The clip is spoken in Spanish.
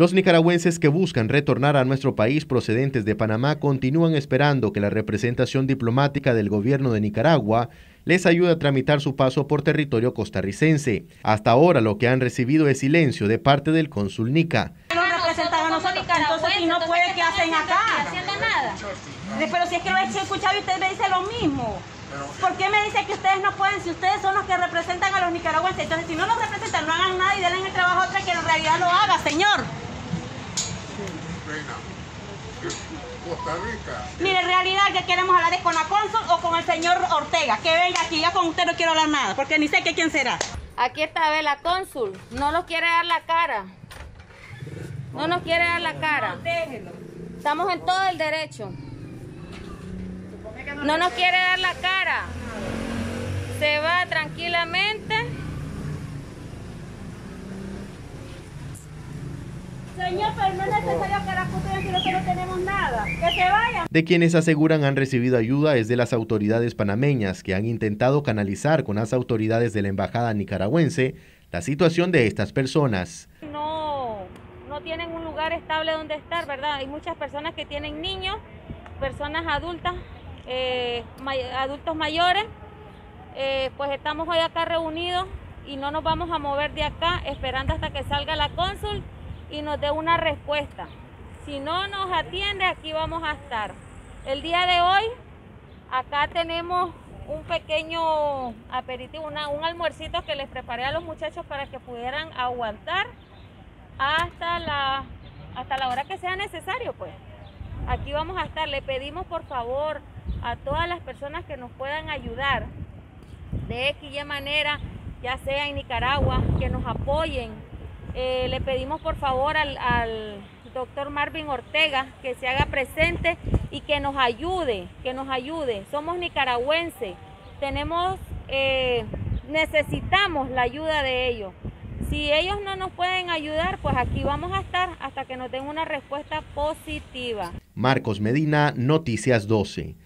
Los nicaragüenses que buscan retornar a nuestro país procedentes de Panamá continúan esperando que la representación diplomática del gobierno de Nicaragua les ayude a tramitar su paso por territorio costarricense. Hasta ahora lo que han recibido es silencio de parte del cónsul Nica. No representan a nosotros, entonces si no puede, ¿qué hacen acá? haciendo nada. Pero si es que lo he escuchado y usted me dice lo mismo. ¿Por qué me dice que ustedes no pueden si ustedes son los que representan a los nicaragüenses? Entonces, si no los representan, no hagan nada y denle el trabajo a otra que en realidad lo haga, señor. Costa Rica. Mire, en realidad que queremos hablar es con la cónsul o con el señor Ortega. Que venga aquí, yo con usted no quiero hablar nada, porque ni sé que quién será. Aquí está la cónsul, no nos quiere dar la cara. No nos quiere dar la cara. Estamos en todo el derecho. No nos quiere dar la cara. Señor, pero no es necesario que la si no tenemos nada. Que se vayan. De quienes aseguran han recibido ayuda es de las autoridades panameñas que han intentado canalizar con las autoridades de la embajada nicaragüense la situación de estas personas. No, no tienen un lugar estable donde estar, ¿verdad? Hay muchas personas que tienen niños, personas adultas, eh, adultos mayores. Eh, pues estamos hoy acá reunidos y no nos vamos a mover de acá esperando hasta que salga la cónsul y nos dé una respuesta. Si no nos atiende, aquí vamos a estar. El día de hoy, acá tenemos un pequeño aperitivo, un almuercito que les preparé a los muchachos para que pudieran aguantar hasta la, hasta la hora que sea necesario, pues. Aquí vamos a estar. Le pedimos por favor a todas las personas que nos puedan ayudar de X y manera, ya sea en Nicaragua, que nos apoyen eh, le pedimos por favor al, doctor Marvin Ortega que se haga presente y que nos ayude, que nos ayude. Somos nicaragüenses, tenemos, eh, necesitamos la ayuda de ellos. Si ellos no nos pueden ayudar, pues aquí vamos a estar hasta que nos den una respuesta positiva. Marcos Medina, Noticias 12.